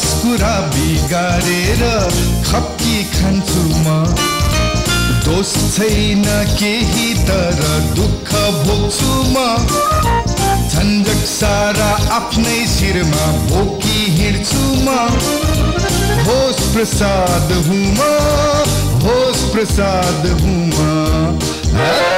दस कुरा बिगारेर खप्की खान्छु म। दोष छैन केही तर दुःख भोग्छु म। झन्झट सारा आफ्नै शिरमा बोकी हिँड्छु म। होस प्रसाद हुँ म होस प्रसाद हुँ म।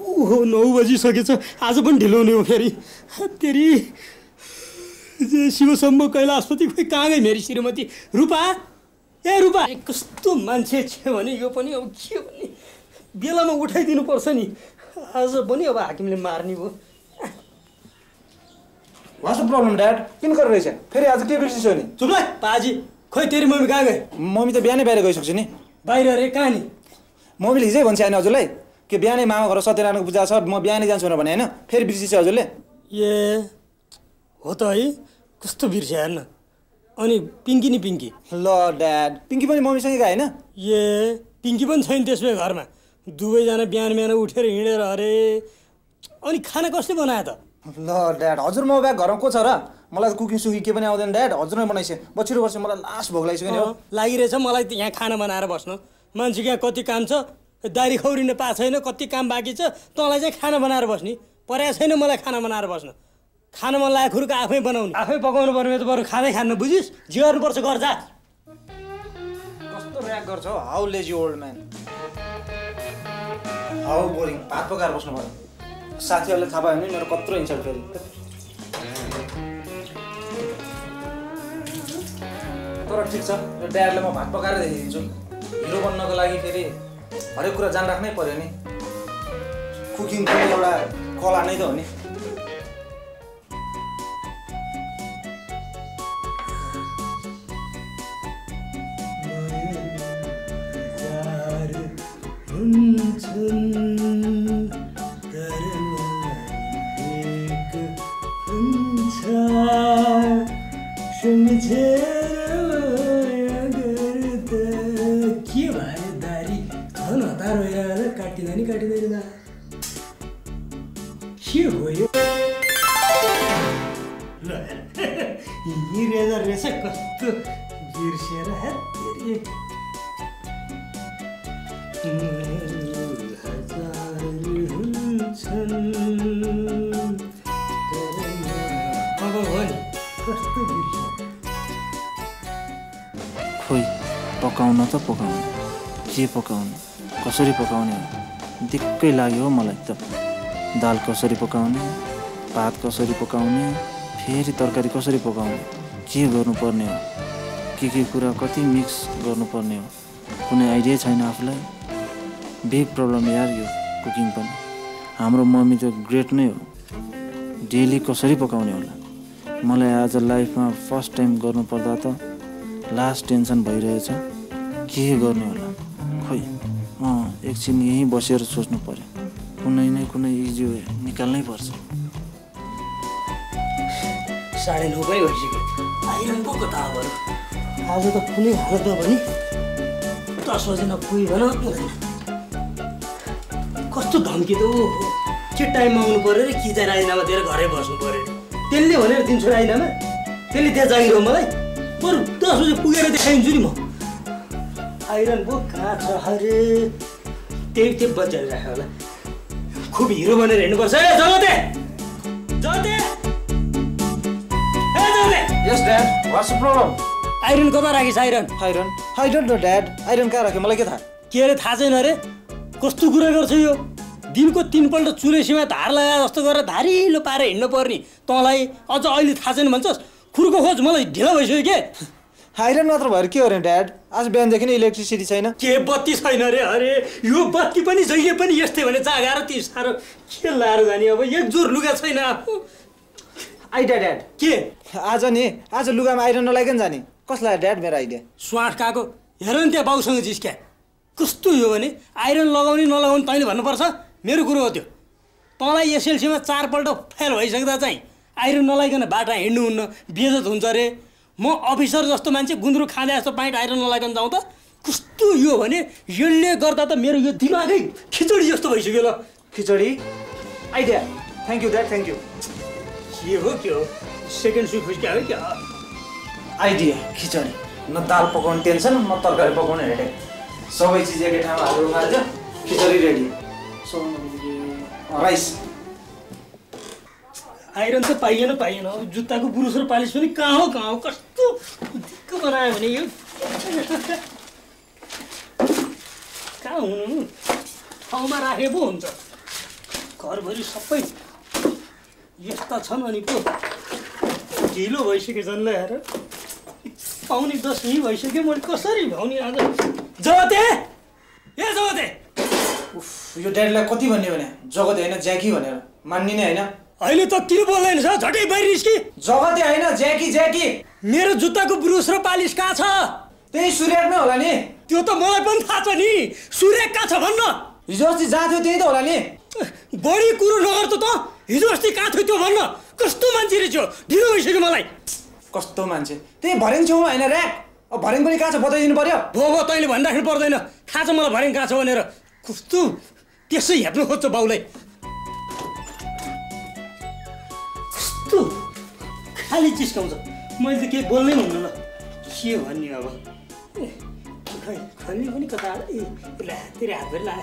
ओहो नौ बजिसकेछ। आज पनि ढिलो हुने हो फेरि। तेरि जे शिवशम्भो कैलाशपति खोइ कहाँ गई मेरी श्रीमती? रूपा? ए रूपा! कस्तो मान्छे छ भने यो पनि अब के भने? बेलामा उठाइदिनु पर्छ नि। आज पनि अब हाकिमले मार्ने भयो वाट्स प्रब्लम ड्याड? किन गरेर रहेछ? फेरि आज के बिर्सिसो नि? चुप पाजी खोइ तेरि मम्मी कहाँ गए? मम्मी त बिहानै बाहिर गइसक्छु नि। बाहिर अरे कहाँ नि? मम्मीले हिजै भन्छ होइन हजुरलाई कि बिहानै मामा घर सत्यनारायणको पूजा छ म बिहानै जान्छु भनेर भने होइन? फेरि बिर्सिछ हजुरले? ए हो त है कस्तो बिर्स्यो हेर्न। अनि पिङ्की नि पिङ्की। ल ड्याड पिङ्की पनि मम्मीसँगै गए होइन? ए पिङ्की पनि छैन त्यसमै घरमा। दुवैजना बिहान बिहान उठेर हिँडेर अरे अनि खाना कसले बनायो त? ल ड्याड हजुर म ब्याग घरमा को छ र? मलाई त कुकिङ सुकी के पनि आउँदैन ड्याड हजुर नै बनाइसक्यो बछिरो वर्ष मलाई लास्ट भोग लागिसक्यो नि लागिरहेछ। मलाई यहाँ खाना बनाएर बस्नु। मान्छेको यहाँ कति काम छ दारी खौरिन पाएको छैन कति काम बाँकी छ तँलाई चाहिँ खाना बनाएर बस्ने। परेको छैन मलाई खाना बनाएर बस्नु। खाना मन लागेको कुरोको आफै बनाउने। आफै पकाउनु पर्ने त बरु खाँदै खान्न बुझिस्? जे गर्नुपर्छ गर जा। कस्तो ऱ्याक गर्छ? हौ how lazy old man how boring भात पकाएर बस्नु पर्यो साथीहरूले थाहा पायो भने मेरो कत्रो इन्सल्ट फेरि। तर ठिक छ यो ड्याडलाई म भात पकाएर देखिदिन्छु हिरो बन्नको लागि फेरि हरेक कुरा जान राख्नै पऱ्यो नि। कुकिङ पनि एउटा कला नै त हो नि। के भयो दारी झन् हतार भइरहेर काटिँदैन नि काटिँदैन के हो यो ल रहेछ कस्तो म- अब हो नि कस्तो खोइ पकाउन त पकाउनु। के पकाउने कसरी पकाउने हो? दिक्कै लाग्यो मलाई त। दाल कसरी पकाउने भात कसरी पकाउने फेरि तरकारी कसरी पकाउने? के गर्नुपर्ने हो? के के कुरा कति मिक्स गर्नुपर्ने हो? कुनै आइडिया छैन आफूलाई? बिग प्रब्लम यार यो कुकिङ पनि। हाम्रो मम्मी त ग्रेट नै हो। डेली कसरी पकाउने होला? मलाई आज लाइफमा फर्स्ट टाइम गर्नुपर्दा त लास्ट टेन्सन भइरहेछ। के गर्ने होला? खोइ अँ एकछिन यहीँ बसेर सोच्नु पर्यो। कुनै न कुनै इजी वे निकाल्नै पर्छ। साढे नौ भइसक्यो। आज त कुनै हालतमा पनि दस कस्तो धम्की त ऊ। के टाइममा आउनु पऱ्यो रे? कि चाहिँ राजीनामा दिएर घरै बस्नु पऱ्यो त्यसले भनेर दिन्छु राजीनामा त्यसले त्यहाँ जागिर हो मलाई। बरु दस बजे पुगेर देखाइदिन्छु नि म आइरहनु पो कहाँ छ अरे त्यही त्यही राख्यो होला खुब हिरो बनेर हिँड्नुपर्छ ए जगते जगते ए जगते yes dad what's problem iron कता राखिस् iron iron iron no dad iron कहाँ राख्यो मलाई के थाहा के अरे थाहा छैन अरे कस्तो कुरा गर्छ यो दिनको तिनपल्ट चुलेसीमा धार लगाए जस्तो गरेर धारिलो पारेर हिँड्नु पर्ने तँलाई अझ अहिले थाहा छैन भन्छस् खुर्को खोज मलाई ढिलो भइसक्यो के? आइरन मात्र भएर के गर्ने ड्याड आज बिहानदेखि नै इलेक्ट्रिसिटी छैन। के बत्ती छैन रे? अरे यो बत्ती पनि जहिले पनि यस्तै भने जागा र ती साह्रो के लाएर जाने अब? एक जोर लुगा छैन। आफू आइडिया ड्याड के? आज नि आज लुगामा आइरन नलाइकन जाने। कसलाई ड्याड मेरो आइडिया स्वाट काको हेर नि त्यहाँ बाउसँग जिस्क्या। कस्तो यो भने? आइरन लगाउने नलगाउने तैँले भन्नुपर्छ? मेरो कुरो हो त्यो। तँलाई एसएलसीमा चारपल्ट फेल भइसक्दा चाहिँ आइरन नलाइकन बाटा हिँड्नुहुन्न बेजत हुन्छ अरे। म अफिसर जस्तो मान्छे गुन्द्रुक खाँदा जस्तो पाइन्ट आइरन नलाइकन जाउँ त। कस्तो यो भने यसले गर्दा त मेरो यो दिमागै खिचडी जस्तो भइसक्यो ल। खिचडी? Idea thank you dad thank you के हो के हो? सेकेन्ड सुट खुस्क्या हो क्या? आइडिया खिचडी। न दाल पकाउने टेन्सन न तरकारी पकाउने हेडेक। सबै चिज एकै ठाउँमा हालेर खिचडी रेडी। So rice. आइरन त पाइएन पाइएन। जुत्ताको बुरुस र पालिस पनि कहाँ हो कहाँ हो? कस्तो दिक्क बनायो भने यो? कहाँ हुनु? ठाउँमा राखे पो हुन्छ। घरभरि सबै यस्ता छन् अनि पो। ढिलो भइसक्यो झन् हेर पाउने दस भइसक्यो मैले कसरी भ्याउने आज? जगते! ए जगते! उफ यो ड्याडीलाई कति भन्ने भने? जगत होइन ज्याकी भनेर। मान्ने नै होइन। अहिले त किन बोल्दैन छ झट्टै बाहिर निस्कि। जगतै होइन ज्याकी ज्याकी। मेरो जुत्ताको ब्रुस र पालिस कहाँ छ? त्यही सूर्यमै होला नि। त्यो त मलाई पनि थाहा छ नि। सूर्य कहाँ छ भन्न? हिजो अस्ति जहाँ थियो त्यही त होला नि। बढी कुरो नगर त त। हिजो अस्ति कहाँ थियो त्यो भन्न? कस्तो मान्छे रहेछ ढिलो भइसक्यो मलाई। कस्तो मान्छे? त्यही भर्याङ छेउमा होइन ऱ्याक? अब भर्याङ पनि कहाँ छ बताइदिनु पर्यो? भो भो तैँले भनिराख्नु पर्दैन। थाहा छ मलाई भर्याङ कहाँ छ भनेर। कस्तो? त्यसै हेप्नु खोज्छ बाउलाई। खालि चिस्काउँछ। मैले त केही बोल्नै हुन्न ल। के भन्ने अब? ए, खै खल्ने पनि कता ए ला तेरो हातभरि ला।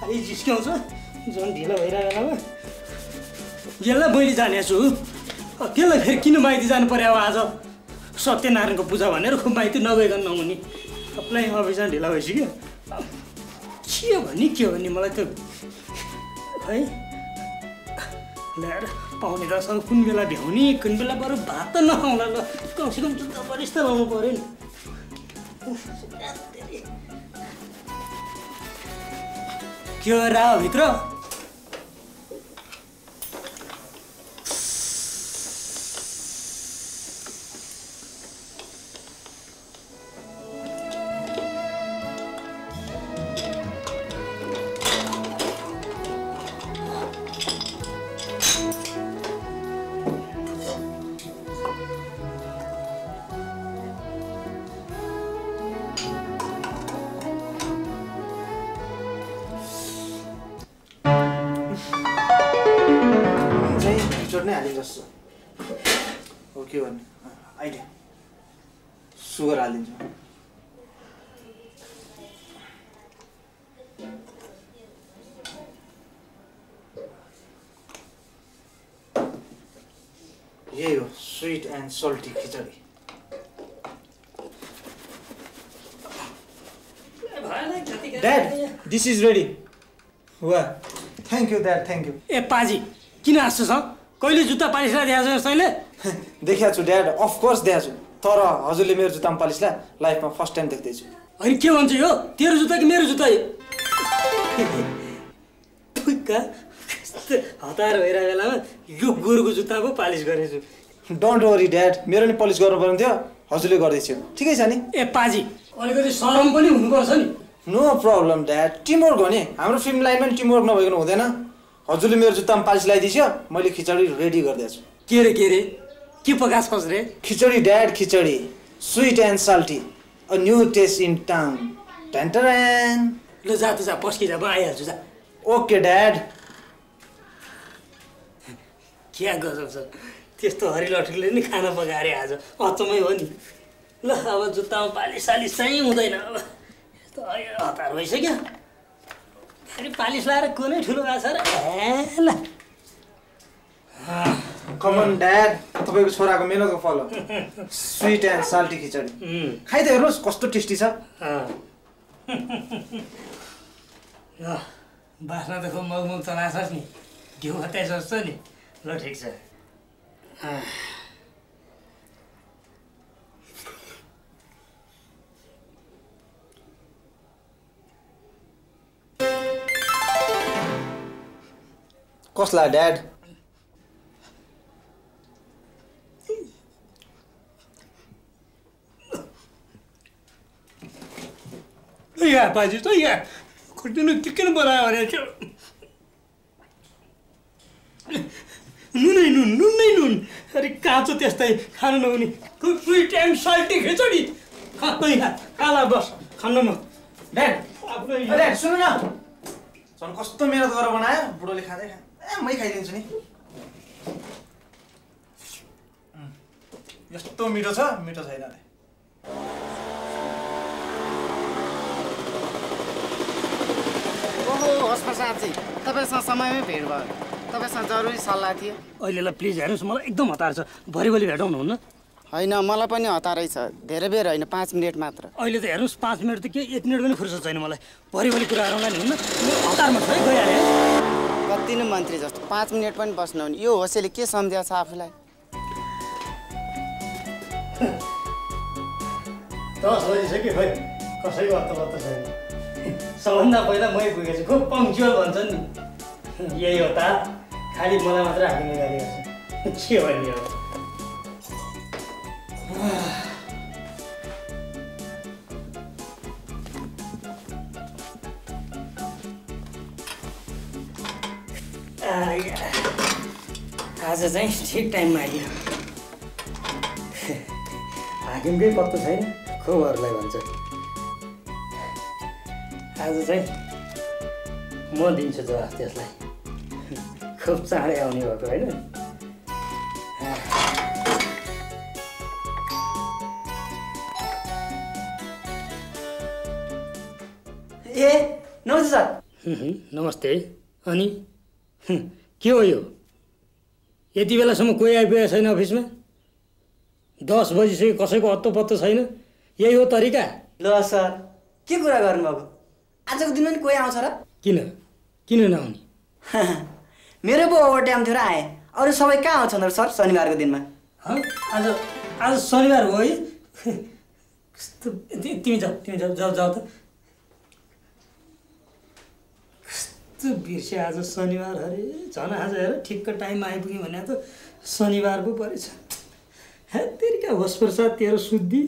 खालि जिस्काउँछ झन् ढिलो भइरहेको बेलामा यसलाई मैले जानेको छु त्यसलाई फेरि किन माइती जानु पर्यो अब आज? सत्यनारायणको पूजा भनेर खुब माइती नगइकन नहुने। सबलाई अफिसमा ढिला भइसक्यो। के भन्ने के भन्ने मलाई त है? ल्याएर पाउने दससँग कुन बेला भ्याउने कुन बेला बरु भात त नखाउँला ल। कमसेकम जुत्ता परिस लाउनु पऱ्यो नि। के हो भित्र जस्तो। हो के भन्ने? आइडिया सुगर हालिदिन्छु। यही हो स्विट एन्ड सल्टी खिचडी। ड्याड दिस इज रेडी वा thank you dad thank you ए पाजी किन हाँस्छु छ? कहिले जुत्ता पालिस दिएको छ तैँले देखाएको छु ड्याड अफकोर्स देखाएको छु। तर हजुरले मेरो जुत्तामा पालिसलाई लाइफमा फर्स्ट टाइम देख्दैछु। होइन के भन्छ यो? तेरो जुत्ता कि मेरो जुत्ता? हतार भइरहेको बेलामा यो गोरुको जुत्ता पो पालिस गरेछु। डोन्ट वरी ड्याड मेरो नि पलिस गर्नु पर्ने थियो। हजुरले गर्दैछु ठिकै छ नि? ए पाजी अलिकति सरम पनि हुनुपर्छ नि। नो प्रब्लम ड्याड टिमवर्क हो नि। हाम्रो फिल्म लाइनमा टिमवर्क नभइकन हुँदैन। हजुरले मेरो जुत्तामा पालिस लगाइदिइसक्यो मैले खिचडी रेडी गरिदिएको छु के रे के रे? के पका छोस् रे? खिचडी dad khichdi. Sweet and salty a new taste in town टेन्टरेन ल जा त जा पस्कि जा म आइहाल्छु जा। ओके ड्याड क्या गजब छ त्यस्तो हरिलठीले नि खाना पकाएर आज। अचम्मै हो नि। ल अब जुत्तामा पालिस सालिस चाहिँ हुँदैन। अब यस्तो हतार भइसक्यो। फेरि पालिस लगाएर कुनै ठुलो भएको छ र ल। कमन ड्याड तपाईँको छोराको मेनुको फलो स्विट एन्ड साल्टी खिचडी खाइ त हेर्नुहोस् कस्तो टेस्टी छ। ल बास्ना त खुब मगमग चलाछस् नि। घिउ खत्याइ नि। ल ठिक छ। कसलाई ड्याड यहाँ बाजे त यहाँ खुट्टिनु के किन बनायो भने थियो नुनै नुन नुनै नुन. अरे काँचो त्यस्तै खानु नहुने। स्विट एन्ड सल्टी खिचडी खाँदै खा। काला बस। खानु म ड्याड ड्याड सुन्नु न। झन् कस्तो मेहनत गरेर बनायो। बुढोले खाँदै खा ए मै खाइदिन्छु नि। यस्तो मिठो छ मिठो छैन अरे। ओहो होस् प्रसादजी तपाईँसँग समयमै भेट भयो। तपाईँसँग जरुरी सल्लाह थियो। अहिलेलाई प्लिज हेर्नुहोस् मलाई एकदम हतार छ। भरि भोलि भेटौँ हुन्न होइन मलाई पनि हतारै छ। धेरै बेर होइन पाँच मिनट मात्र। अहिले त हेर्नुहोस् पाँच मिनट त के एक मिनट पनि फुर्सद छैन मलाई। भरि भोलि कुरा गरौँला नि हुन्न? म हतारमा छु है गइहालेँ। है कति नै मन्त्री जस्तो। पाँच मिनट पनि बस्नु हुने यो होसेले के सम्झ्या छ आफूलाई दस कसैको छैन। सबभन्दा पहिला मै पुगेछु खुब पङ्क्चुअल भन्छन् नि। यही हो त। खालि मलाई मात्रै हामीले गाली गर्छ के भन्ने हो? आज चाहिँ ठिक टाइममा आइयो हाकिमकै पत्तो छैन खोहरूलाई भन्छ। आज चाहिँ म दिन्छु जवाफ त्यसलाई। खुब चाँडै आउने भएको होइन। ए नमस्ते सर। नमस्ते। अनि? के हो यो? यति बेलासम्म कोही आइपुगेको छैन अफिसमा? दस बजिसक्यो कसैको अत्तो पत्तो छैन। यही हो तरिका। ल सर। के कुरा गर्नुभएको? आजको दिनमा नि कोही आउँछ र? किन? किन नआउने? मेरो पो ओभर टाइम थियो र आएँ। अरू सबै कहाँ आउँछन् र सर शनिबारको दिनमा? हँ? आज आज शनिबार हो है। तिमी जाऊ तिमी जाऊ जाऊ जाऊ त। कस्तो बिर्से आज शनिबार? अरे झन् आज हेर ठिक्क टाइममा आइपुग्यो भने त शनिबार पो परेछ। हे तेरिका होस् प्रसाद तेरो शुद्धि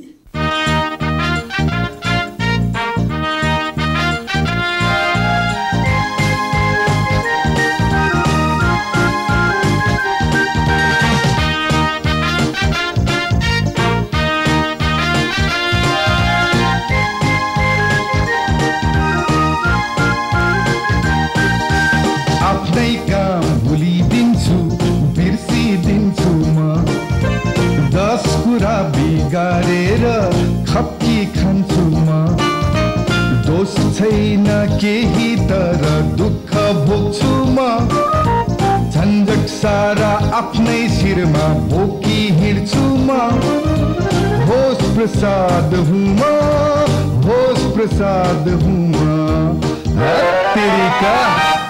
बिगारेर खप्की खान्छु म। दोष छैन केही तर दुःख भोग्छु म। झन्झट सारा आफ्नै शिरमा बोकी हिँड्छु म। होस प्रसाद हुँ म होस प्रसाद हुँ म। तेरिका।